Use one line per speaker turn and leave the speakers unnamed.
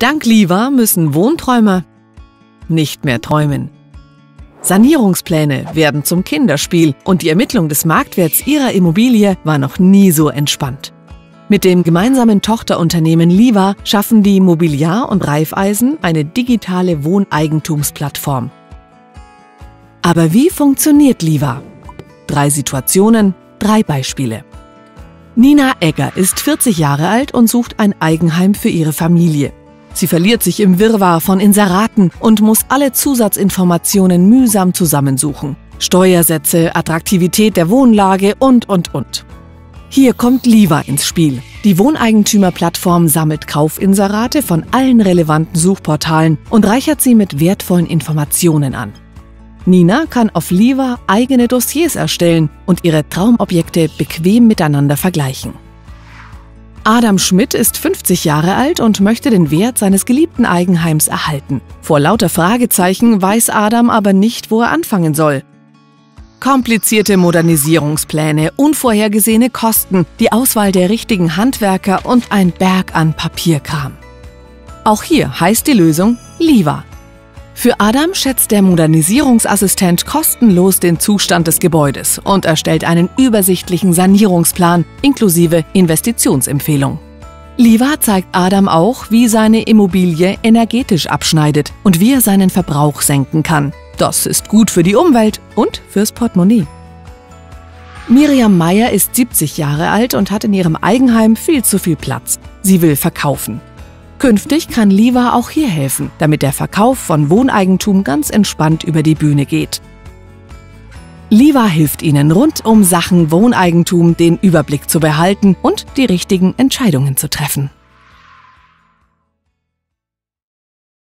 Dank Liva müssen Wohnträumer nicht mehr träumen. Sanierungspläne werden zum Kinderspiel und die Ermittlung des Marktwerts ihrer Immobilie war noch nie so entspannt. Mit dem gemeinsamen Tochterunternehmen Liva schaffen die Mobiliar und Reifeisen eine digitale Wohneigentumsplattform. Aber wie funktioniert Liva? Drei Situationen, drei Beispiele. Nina Egger ist 40 Jahre alt und sucht ein Eigenheim für ihre Familie. Sie verliert sich im Wirrwarr von Inseraten und muss alle Zusatzinformationen mühsam zusammensuchen. Steuersätze, Attraktivität der Wohnlage und, und, und. Hier kommt Liva ins Spiel. Die Wohneigentümerplattform sammelt Kaufinserate von allen relevanten Suchportalen und reichert sie mit wertvollen Informationen an. Nina kann auf Liva eigene Dossiers erstellen und ihre Traumobjekte bequem miteinander vergleichen. Adam Schmidt ist 50 Jahre alt und möchte den Wert seines geliebten Eigenheims erhalten. Vor lauter Fragezeichen weiß Adam aber nicht, wo er anfangen soll. Komplizierte Modernisierungspläne, unvorhergesehene Kosten, die Auswahl der richtigen Handwerker und ein Berg an Papierkram. Auch hier heißt die Lösung Liva. Für Adam schätzt der Modernisierungsassistent kostenlos den Zustand des Gebäudes und erstellt einen übersichtlichen Sanierungsplan inklusive Investitionsempfehlung. Liva zeigt Adam auch, wie seine Immobilie energetisch abschneidet und wie er seinen Verbrauch senken kann. Das ist gut für die Umwelt und fürs Portemonnaie. Miriam Meyer ist 70 Jahre alt und hat in ihrem Eigenheim viel zu viel Platz. Sie will verkaufen. Künftig kann Liva auch hier helfen, damit der Verkauf von Wohneigentum ganz entspannt über die Bühne geht. Liva hilft Ihnen rund um Sachen Wohneigentum den Überblick zu behalten und die richtigen Entscheidungen zu treffen.